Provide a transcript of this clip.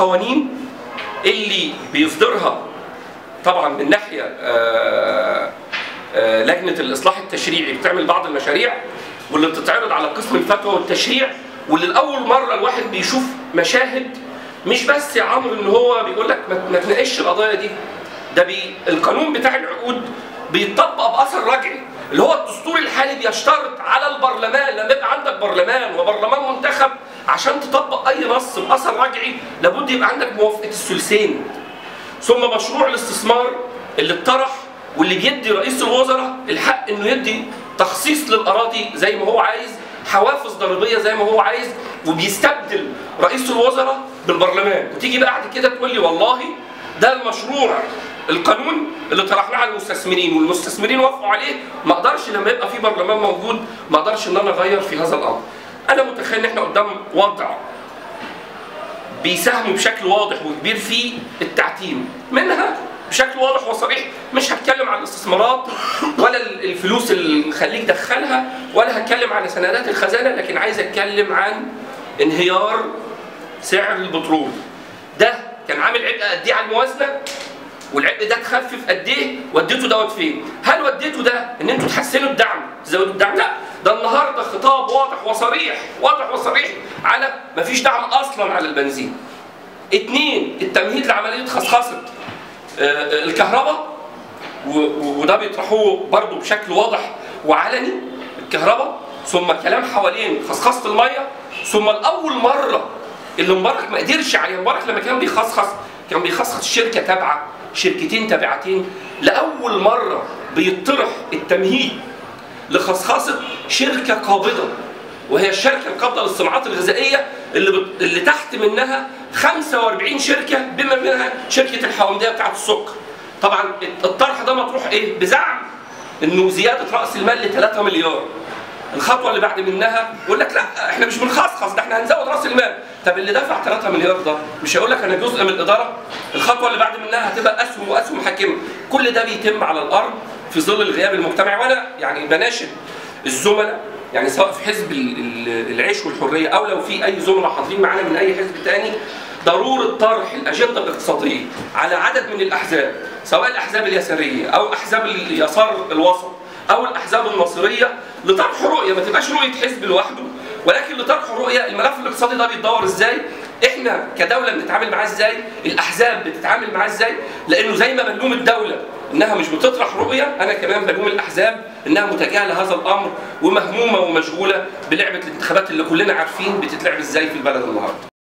القوانين اللي بيصدرها طبعا من ناحية آه، آه، لجنة الإصلاح التشريعي بتعمل بعض المشاريع واللي بتتعرض على قسم الفتوى والتشريع واللي لأول مرة الواحد بيشوف مشاهد مش بس يا عمرو إن هو بيقول لك ما تناقش القضايا دي ده بي القانون بتاع العقود بيطبق بأثر رجعي اللي هو الدستور الحالي بيشترط على البرلمان لما يبقى عندك برلمان وبرلمان منتخب عشان تطبق رجعي لابد يبقى عندك موافقة الثلثين. ثم مشروع الاستثمار اللي اتطرح واللي بيدي رئيس الوزراء الحق إنه يدي تخصيص للأراضي زي ما هو عايز حوافز ضريبية زي ما هو عايز وبيستبدل رئيس الوزراء بالبرلمان. وتيجي بقى بعد كده تقول لي والله ده المشروع القانون اللي طرحناه على المستثمرين والمستثمرين وافقوا عليه. ما أقدرش لما يبقى في برلمان موجود ما أقدرش إن أنا أغير في هذا الأمر. أنا متخيل إن إحنا قدام وضع بيساهموا بشكل واضح وكبير في التعتيم. منها بشكل واضح وصريح مش هتكلم عن الاستثمارات ولا الفلوس اللي نخليك دخلها ولا هتكلم عن سندات الخزانة لكن عايز أتكلم عن انهيار سعر البترول. ده كان عامل عبء قد إيه على الموازنة؟ والعبء ده اتخفف قد إيه وديته دوت فين؟ هل وديته ده إن أنتوا تحسنوا الدعم تزودوا الدعم؟ لا ده النهارده خطاب واضح وصريح واضح وصريح على مفيش دعم أصلا على البنزين. اتنين التمهيد لعملية خصخصة آه، الكهرباء و- و- وده بيطرحوه برضه بشكل واضح وعلني الكهرباء ثم كلام حوالين خصخصة المية ثم لأول مرة اللي مبارك ما قدرش عليه مبارك لما كان بيخصخص كان بيخصخص شركة تابعة شركتين تابعتين لأول مرة بيطرح التمهيد لخصخصة شركة قابضة وهي الشركة القابضة للصناعات الغذائية اللي بت... اللي تحت منها 45 شركة بما منها شركة الحوامديه بتاعت السكر. طبعا الطرح ده مطروح إيه؟ بزعم إنه زيادة رأس المال ل 3 مليار. الخطوة اللي بعد منها يقول لك لا إحنا مش بنخصخص ده إحنا هنزود رأس المال. طب اللي دفع 3 مليار ده مش هيقول لك أنا جزء من الإدارة؟ الخطوة اللي بعد منها هتبقى أسهم وأسهم حاكمة. كل ده بيتم على الأرض في ظل الغياب المجتمعي وأنا يعني بناشد الزملاء يعني سواء في حزب ال- ال- العيش والحرية أو لو في أي زملاء حاضرين معانا من أي حزب تاني ضرورة طرح الأجندة الاقتصادية على عدد من الأحزاب سواء الأحزاب اليسارية أو أحزاب اليسار الوسط أو الأحزاب النصريه لطرح رؤيه ما تبقاش رؤية حزب لوحده ولكن لطرح رؤية. الملف الاقتصادي ده بيتدور إزاي؟ إحنا كدولة بنتعامل معاه إزاي؟ الأحزاب بتتعامل معاه إزاي؟ لأنه زي ما بنلوم الدولة إنها مش بتطرح رؤية أنا كمان بلوم الأحزاب إنها متجاهلة هذا الأمر ومهمومة ومشغولة بلعبة الانتخابات اللي كلنا عارفين بتتلعب إزاي في البلد النهارده.